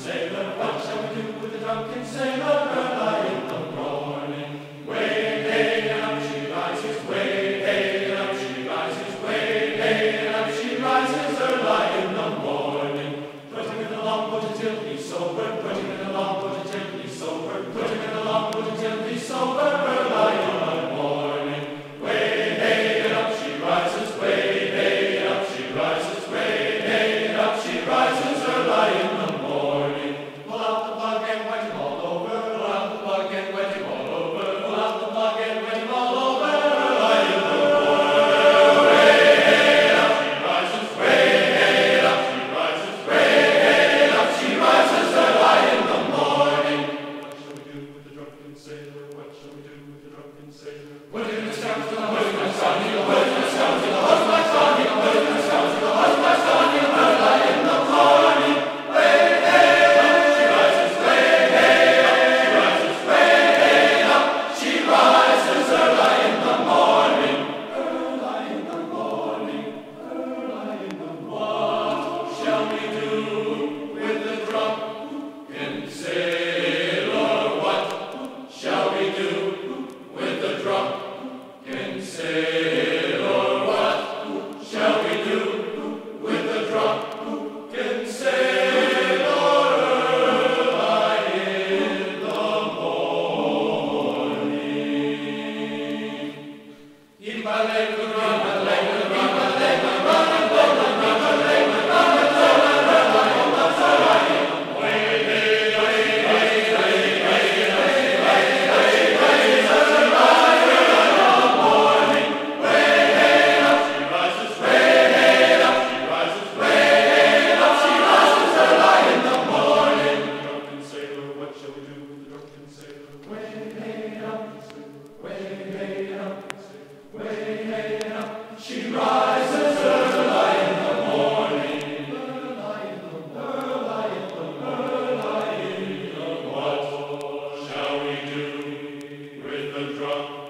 sailor, what shall we do with the drunken sailor? Lord. Thank you.